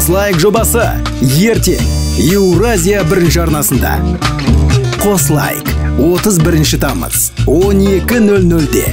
қосылайық жобасы. Ертең еуразия бірінші арнасында. Қосылайық 31 тамыз. 12.00-де